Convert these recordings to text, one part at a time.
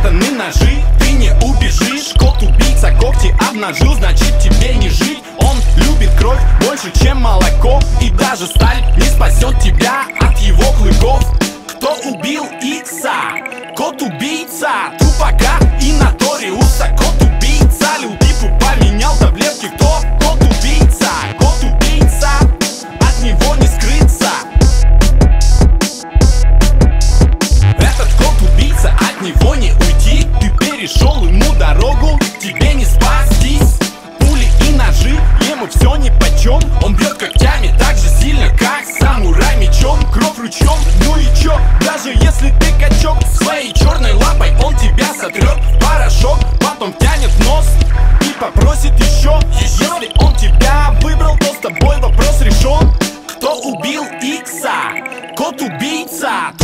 спрятаны ножи Ты не убежишь, кот-убийца когти обнажил Значит тебе не жить. Он любит кровь больше, чем молоко. И даже сталь не спасет тебя почем Он бьет когтями так же сильно, как самурай мечом. Кровь ручьем, ну и чё, даже если ты качок Своей черной лапой он тебя сотрет в порошок. Потом тянет нос и попросит еще Если он тебя выбрал, то с тобой вопрос решен Кто убил Икса? Кот-убийца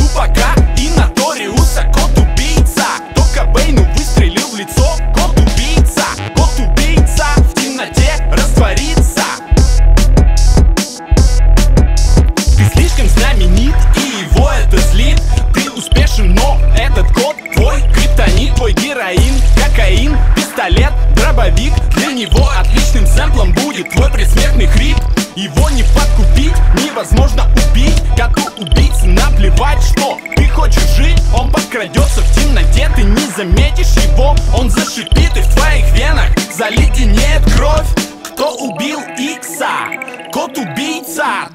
этот кот твой криптонит Твой героин, кокаин, пистолет, дробовик. Для него отличным сэмплом будет твой предсмертный хрип Его не подкупить, невозможно убить. Коту убийцы наплевать, что ты хочешь жить. Он подкрадется в темноте, ты не заметишь его. Он зашипит и в твоих венах заледенеет кровь. Кто убил Икса? Кот-убийца